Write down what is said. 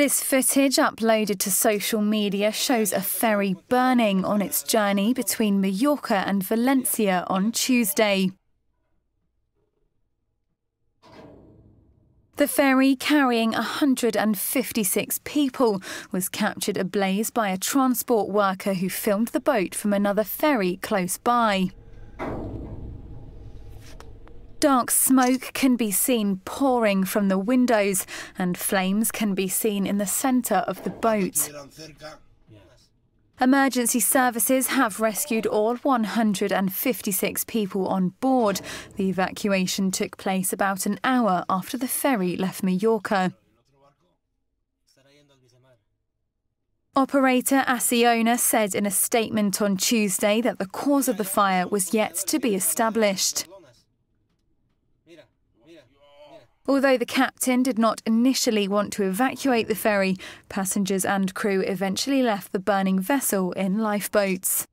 This footage uploaded to social media shows a ferry burning on its journey between Mallorca and Valencia on Tuesday. The ferry carrying 156 people was captured ablaze by a transport worker who filmed the boat from another ferry close by. Dark smoke can be seen pouring from the windows, and flames can be seen in the centre of the boat. Emergency services have rescued all 156 people on board. The evacuation took place about an hour after the ferry left Mallorca. Operator Acciona said in a statement on Tuesday that the cause of the fire was yet to be established. Although the captain did not initially want to evacuate the ferry, passengers and crew eventually left the burning vessel in lifeboats.